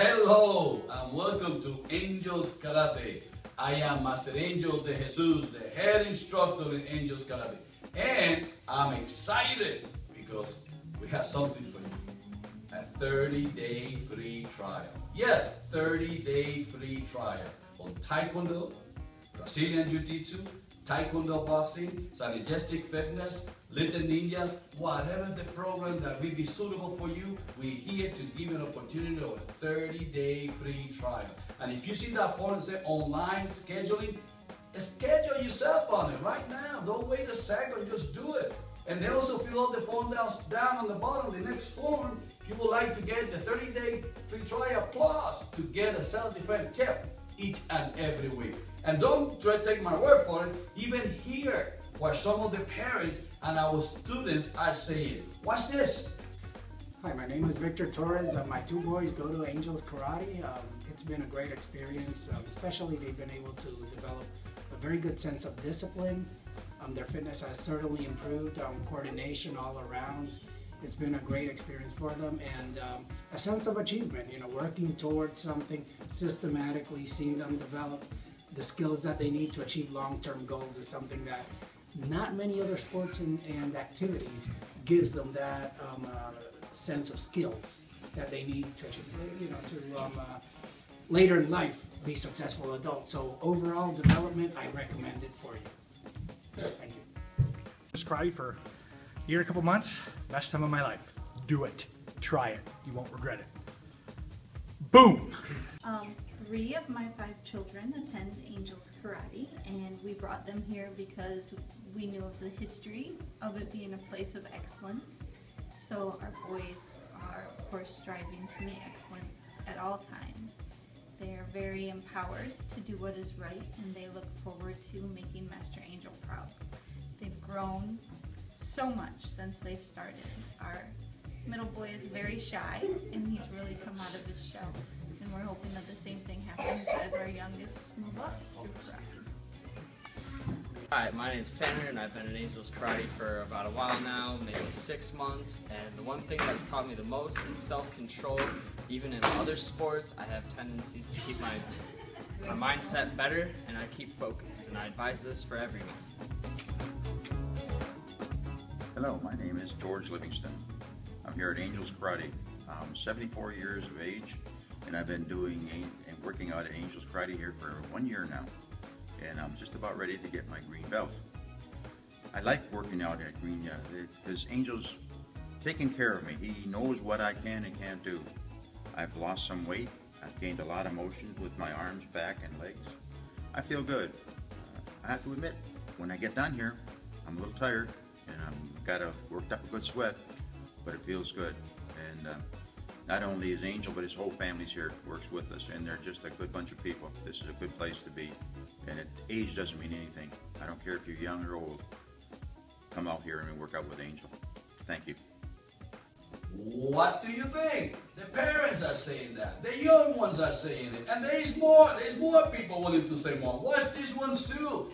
Hello and welcome to Angels Karate. I am Master Angel de Jesus, the head instructor in Angels Karate. And I'm excited because we have something for you. A 30-day free trial. Yes, 30-day free trial on Taekwondo, Brazilian Jiu-Jitsu, Taekwondo boxing, Synergistic fitness, Little Ninjas, whatever the program that will be suitable for you, we're here to give you an opportunity of a 30-day free trial. And if you see that form says online scheduling, schedule yourself on it right now. Don't wait a second, just do it. And they also fill out the form down, down on the bottom, the next form, if you would like to get the 30-day free trial plus to get a self-defense tip each and every week. And don't try to take my word for it, even hear what some of the parents and our students are saying. Watch this. Hi, my name is Victor Torres. Uh, my two boys go to Angels Karate. Um, it's been a great experience, um, especially they've been able to develop a very good sense of discipline. Um, their fitness has certainly improved, um, coordination all around. It's been a great experience for them and um, a sense of achievement, you know, working towards something systematically, seeing them develop the skills that they need to achieve long-term goals is something that not many other sports and, and activities gives them that um, uh, sense of skills that they need to achieve, you know, to um, uh, later in life be successful adults. So overall development, I recommend it for you. Thank you. Just karate for a year and a couple months. Best time of my life. Do it. Try it. You won't regret it. Boom! Um, three of my five children attend Angels Karate, and we brought them here because we knew of the history of it being a place of excellence. So our boys are, of course, striving to meet excellence at all times. They are very empowered to do what is right, and they look forward to making Master Angel proud. They've grown so much since they've started. Our middle boy is very shy, and he's really come out of his shell. And we're hoping that the same thing happens as our youngest move up through karate. Hi, my name's Tanner and I've been in Angels Karate for about a while now, maybe six months. And the one thing that has taught me the most is self-control. Even in other sports, I have tendencies to keep my, my mindset better and I keep focused. And I advise this for everyone. Hello, my name is George Livingston. I'm here at Angels Karate. I'm 74 years of age and I've been doing and working out at Angels Karate here for one year now and I'm just about ready to get my green belt. I like working out at Green because Angel's taking care of me. He knows what I can and can't do. I've lost some weight. I've gained a lot of motion with my arms, back, and legs. I feel good. Uh, I have to admit, when I get done here, I'm a little tired and I've got a worked up a good sweat, but it feels good. And uh, not only is Angel, but his whole family's here, works with us, and they're just a good bunch of people. This is a good place to be. And it, age doesn't mean anything. I don't care if you're young or old. Come out here and work out with Angel. Thank you. What do you think? The parents are saying that. The young ones are saying it. And there's more. There's more people willing to say more. Watch these ones too.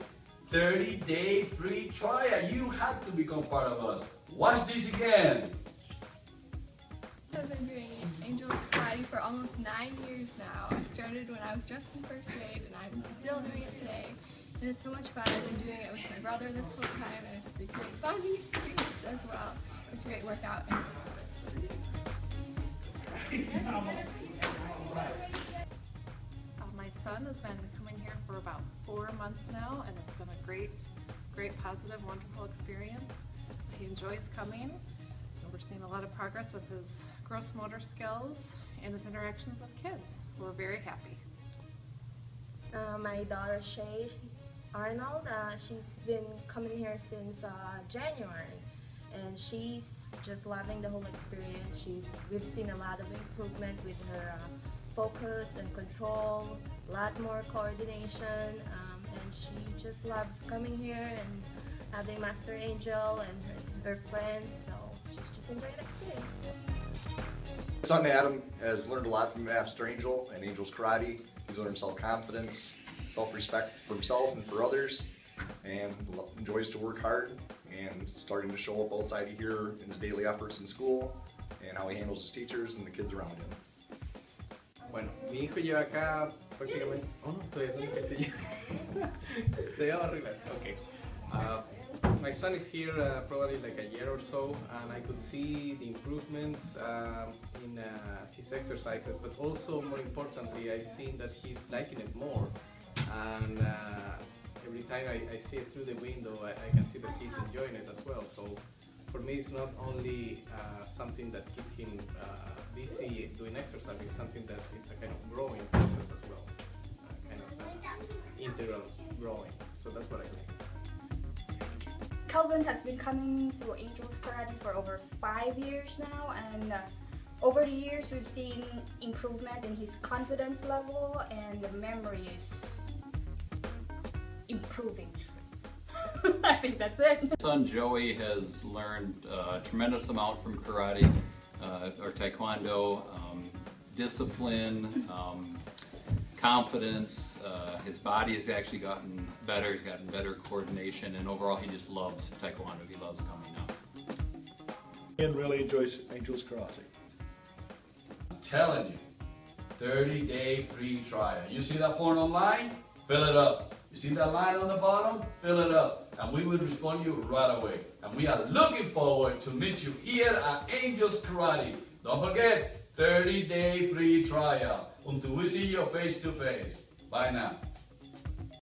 30 day free trial. You have to become part of us. Watch this again. For almost nine years now. I started when I was just in first grade and I'm still doing it today. And it's so much fun. I've been doing it with my brother this whole time and it's a great bonding experience as well. It's a great workout. uh, my son has been coming here for about four months now and it's been a great, great positive, wonderful experience. He enjoys coming. We're seeing a lot of progress with his gross motor skills and his interactions with kids. We're very happy. Uh, my daughter Shay Arnold, uh, she's been coming here since uh, January and she's just loving the whole experience. She's We've seen a lot of improvement with her uh, focus and control, a lot more coordination um, and she just loves coming here and having Master Angel and her, her friends. So she's just a great experience. Son Adam has learned a lot from Master Angel and Angel's Karate. He's learned self-confidence, self-respect for himself and for others, and enjoys to work hard and starting to show up outside of here in his daily efforts in school and how he handles his teachers and the kids around him. Bueno, mi hijo lleva acá prácticamente. Oh todavía no me ya. Te voy a arreglar. Okay. Uh, my son is here uh, probably like a year or so, and I could see the improvements um, in uh, his exercises, but also more importantly, I've seen that he's liking it more. And uh, every time I, I see it through the window, I, I can see that he's enjoying it as well. So for me, it's not only uh, something that keeps him uh, busy doing exercise, it's something that it's a kind of growing process as well, kind of uh, integral growing. So that's what I like. Calvin has been coming to Angels Karate for over five years now, and uh, over the years we've seen improvement in his confidence level and the memory is improving. I think that's it. Son Joey has learned a tremendous amount from karate uh, or taekwondo, um, discipline, um, confidence. Uh, his body has actually gotten better. He's gotten better coordination, and overall, he just loves taekwondo. He loves coming out. And really enjoys Angels Karate. I'm telling you, 30 day free trial. You see that form online? Fill it up. You see that line on the bottom? Fill it up. And we will respond to you right away. And we are looking forward to meet you here at Angels Karate. Don't forget, 30 day free trial until we see you face to face. Bye now.